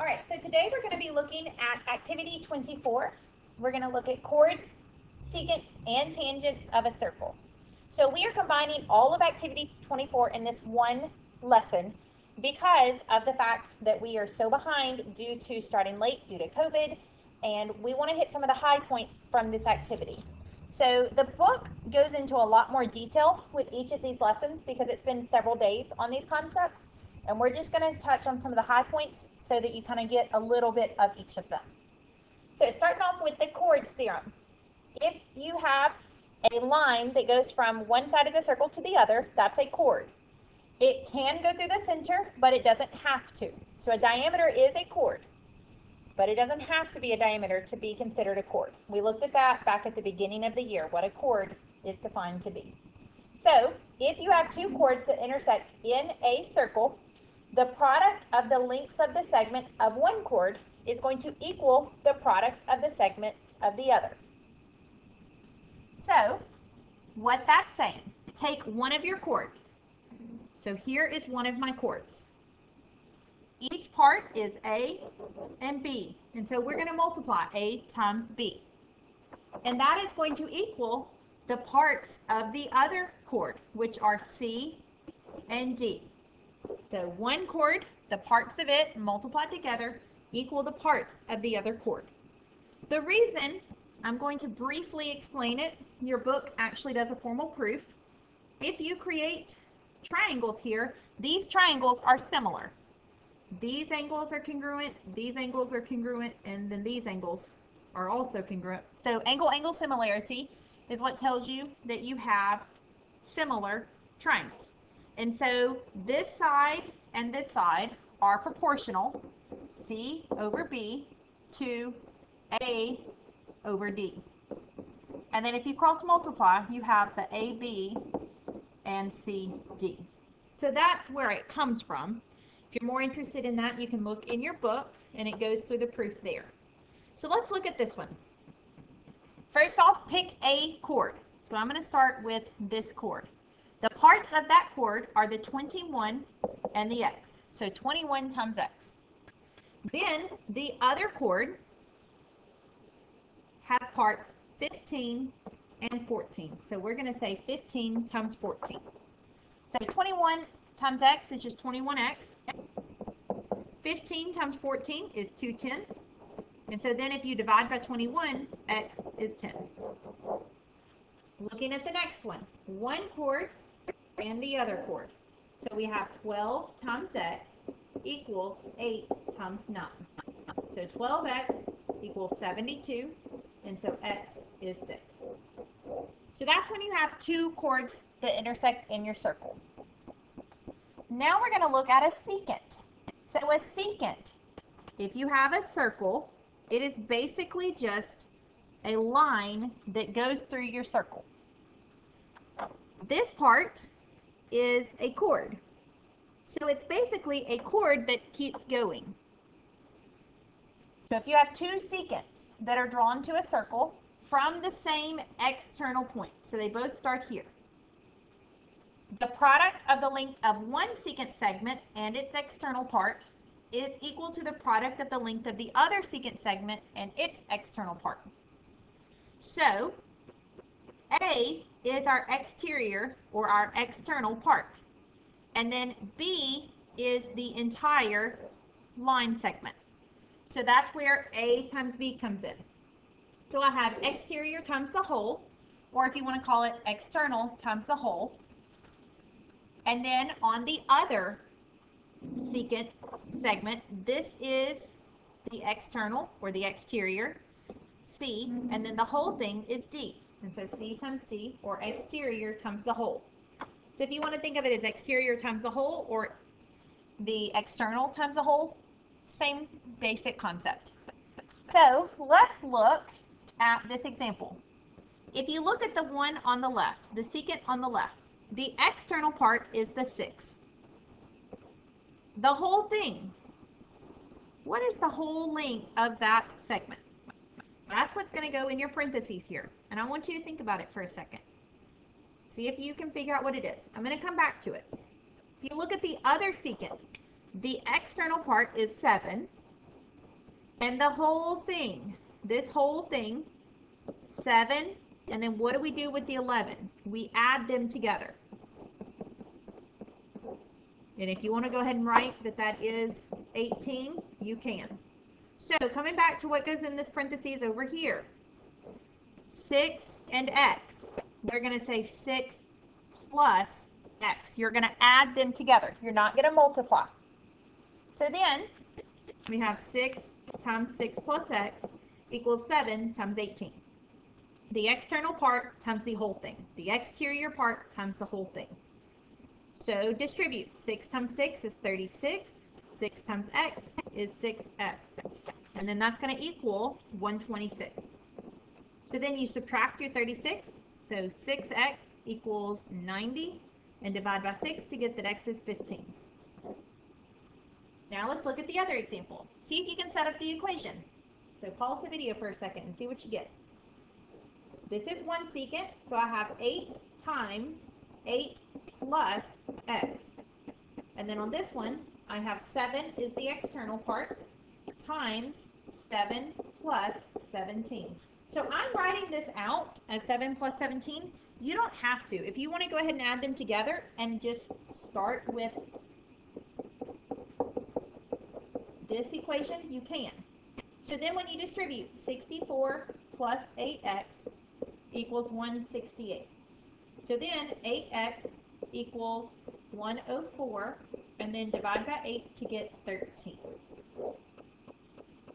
All right, so today we're going to be looking at activity 24. We're going to look at chords, secants, and tangents of a circle. So we are combining all of activity 24 in this one lesson because of the fact that we are so behind due to starting late due to COVID, and we want to hit some of the high points from this activity. So the book goes into a lot more detail with each of these lessons because it's been several days on these concepts. And we're just going to touch on some of the high points so that you kind of get a little bit of each of them. So starting off with the chords theorem. If you have a line that goes from one side of the circle to the other, that's a chord. It can go through the center, but it doesn't have to. So a diameter is a chord, but it doesn't have to be a diameter to be considered a chord. We looked at that back at the beginning of the year, what a chord is defined to be. So if you have two chords that intersect in a circle, the product of the lengths of the segments of one chord is going to equal the product of the segments of the other. So, what that's saying, take one of your chords. So here is one of my chords. Each part is A and B. And so we're going to multiply A times B. And that is going to equal the parts of the other chord, which are C and D. So one chord, the parts of it multiplied together equal the parts of the other chord. The reason, I'm going to briefly explain it. Your book actually does a formal proof. If you create triangles here, these triangles are similar. These angles are congruent, these angles are congruent, and then these angles are also congruent. So angle-angle similarity is what tells you that you have similar triangles. And so this side and this side are proportional, C over B to A over D. And then if you cross multiply, you have the AB and CD. So that's where it comes from. If you're more interested in that, you can look in your book and it goes through the proof there. So let's look at this one. First off, pick a chord. So I'm going to start with this chord. The parts of that chord are the 21 and the x. So 21 times x. Then the other chord has parts 15 and 14. So we're going to say 15 times 14. So 21 times x is just 21x. 15 times 14 is 210. And so then if you divide by 21, x is 10. Looking at the next one, one chord and the other chord. So we have 12 times x equals 8 times 9. So 12x equals 72, and so x is 6. So that's when you have two chords that intersect in your circle. Now we're going to look at a secant. So a secant, if you have a circle, it is basically just a line that goes through your circle. This part is a chord. So it's basically a chord that keeps going. So if you have two secants that are drawn to a circle from the same external point, so they both start here. The product of the length of one secant segment and its external part is equal to the product of the length of the other secant segment and its external part. So A is our exterior or our external part. And then B is the entire line segment. So that's where A times B comes in. So I have exterior times the whole, or if you want to call it external times the whole. And then on the other secant segment, this is the external or the exterior, C, and then the whole thing is D. And so C times D, or exterior times the whole. So if you want to think of it as exterior times the whole, or the external times the whole, same basic concept. So let's look at this example. If you look at the one on the left, the secant on the left, the external part is the 6. The whole thing, what is the whole length of that segment? That's going to go in your parentheses here. And I want you to think about it for a second. See if you can figure out what it is. I'm going to come back to it. If you look at the other secant, the external part is 7, And the whole thing, this whole thing, 7, and then what do we do with the 11? We add them together. And if you want to go ahead and write that that is 18, you can. So coming back to what goes in this parentheses over here, 6 and x, we're going to say 6 plus x. You're going to add them together. You're not going to multiply. So then we have 6 times 6 plus x equals 7 times 18. The external part times the whole thing. The exterior part times the whole thing. So distribute. 6 times 6 is 36. 6 times x is 6x. And then that's going to equal 126. So then you subtract your 36. So 6x equals 90 and divide by 6 to get that x is 15. Now let's look at the other example. See if you can set up the equation. So pause the video for a second and see what you get. This is one secant, so I have 8 times 8 plus x. And then on this one, I have 7 is the external part times 7 plus 17. So I'm writing this out as 7 plus 17. You don't have to. If you want to go ahead and add them together and just start with this equation, you can. So then when you distribute 64 plus 8x equals 168. So then 8x equals 104 and then divide by 8 to get 13.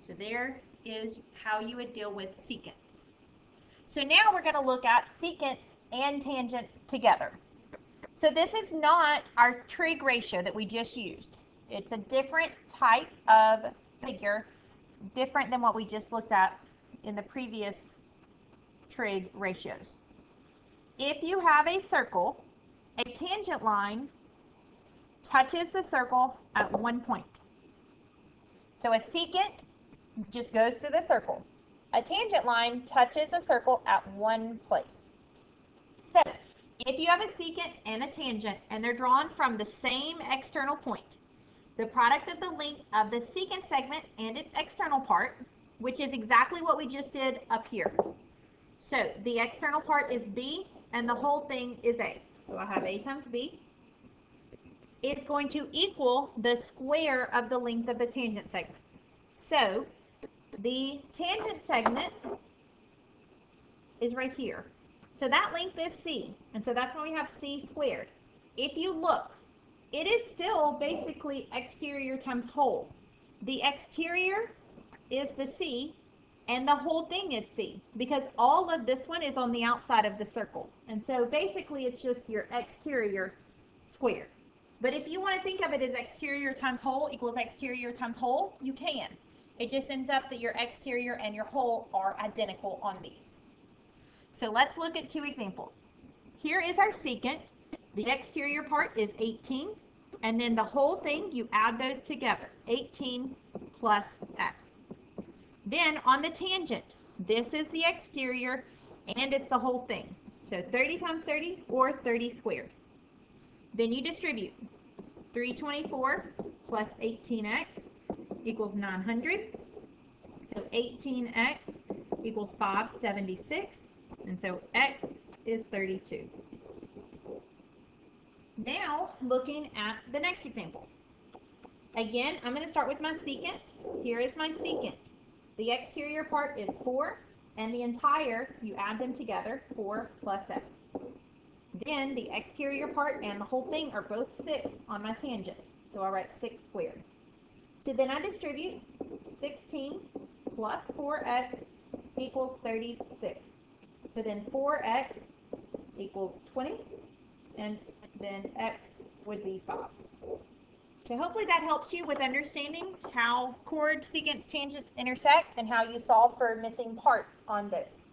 So there is how you would deal with secants. So now we're going to look at secants and tangents together. So this is not our trig ratio that we just used. It's a different type of figure, different than what we just looked at in the previous trig ratios. If you have a circle, a tangent line touches the circle at one point. So a secant just goes through the circle. A tangent line touches a circle at one place. So if you have a secant and a tangent and they're drawn from the same external point, the product of the length of the secant segment and its external part, which is exactly what we just did up here. So the external part is B and the whole thing is A. So I have A times B. It's going to equal the square of the length of the tangent segment. So the tangent segment is right here. So that length is C. And so that's why we have C squared. If you look, it is still basically exterior times whole. The exterior is the C and the whole thing is C because all of this one is on the outside of the circle. And so basically it's just your exterior squared. But if you want to think of it as exterior times whole equals exterior times whole, you can. It just ends up that your exterior and your whole are identical on these. So let's look at two examples. Here is our secant. The exterior part is 18, and then the whole thing, you add those together, 18 plus x. Then on the tangent, this is the exterior and it's the whole thing. So 30 times 30 or 30 squared. Then you distribute 324 plus 18x equals 900. So 18x equals 576. And so x is 32. Now, looking at the next example. Again, I'm going to start with my secant. Here is my secant. The exterior part is 4, and the entire, you add them together, 4 plus x. Then the exterior part and the whole thing are both 6 on my tangent, so I write 6 squared. So then I distribute 16 plus 4x equals 36. So then 4x equals 20, and then x would be 5. So hopefully that helps you with understanding how chord, secants, tangents intersect and how you solve for missing parts on those.